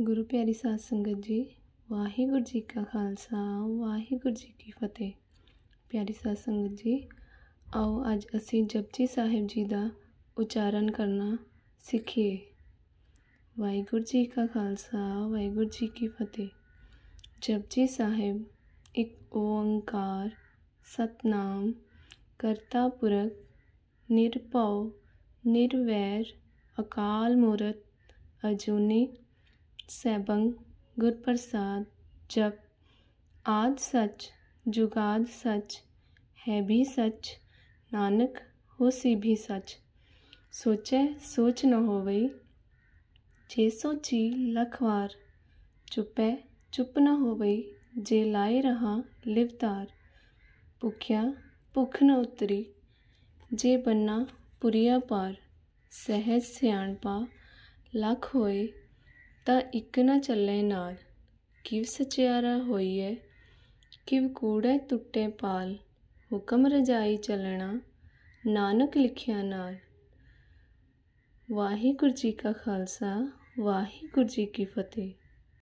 ਗੁਰੂ ਪਿਆਰੀ ਸਾਧ ਸੰਗਤ ਜੀ, ਵਾਹਿਗੁਰੂ ਜੀ ਕਾ ਖਾਲਸਾ, ਵਾਹਿਗੁਰੂ ਜੀ ਕੀ ਫਤਿਹ। ਪਿਆਰੀ ਸਾਧ ਸੰਗਤ ਜੀ, ਆਓ ਅੱਜ ਅਸੀਂ ਜਪਜੀ ਸਾਹਿਬ ਜੀ ਦਾ ਉਚਾਰਨ ਕਰਨਾ ਸਿੱਖੀਏ। ਵਾਹਿਗੁਰੂ ਜੀ ਕਾ ਖਾਲਸਾ, ਵਾਹਿਗੁਰੂ ਜੀ ਕੀ ਫਤਿਹ। ਜਪਜੀ ਸਾਹਿਬ ਇੱਕ ਓੰਕਾਰ, ਸਤਨਾਮ ਕਰਤਾ ਪੁਰਖ ਨਿਰਭਉ, ਨਿਰਵੈਰ, ਅਕਾਲ ਮੂਰਤ, ਅਜੂਨੀ ਸੈਭੰ ਗੁਰਪ੍ਰਸਾਦ ਜਪ, ਆਦ ਸੱਚ, ਜੁਗਾਦ ਸੱਚ, ਹੈ ਵੀ ਸੱਚ, ਨਾਨਕ ਹੋਸੀ ਵੀ ਸੱਚ। ਸੋਚੈ ਸੋਚ ਨ ਹੋਵਈ ਜੇ ਸੋਚੀ ਲੱਖ ਵਾਰ। ਚੁੱਪੈ ਚੁੱਪ ਨ ਹੋਵਈ ਜੇ ਲਾਏ ਰਹਾ ਲਿਵਤਾਰ ਭੁਖਿਆ ਭੁਖ ਨ ਉਤਰੀ, ਜੇ ਬੰਨਾ ਪੁਰੀਆ ਪਾਰ। ਸਹਿਜ ਸਿਆਣਪਾ ਲੱਖ ਹੋਏ ਤਾਂ ਇੱਕ ਨਾ ਚੱਲੇ ਨਾਲ, ਕਿਵ ਸਚਿਆਰਾ ਹੋਈਐ, ਕਿਵ ਕੂੜੈ ਟੁੱਟੇ ਪਾਲ, ਹੁਕਮ ਰਜਾਈ ਚੱਲਣਾ, ਨਾਨਕ ਲਿਖਿਆ ਨਾਲ। ਵਾਹਿਗੁਰੂ ਜੀ ਕਾ ਖਾਲਸਾ, ਵਾਹਿਗੁਰੂ ਜੀ ਕੀ ਫਤਿਹ।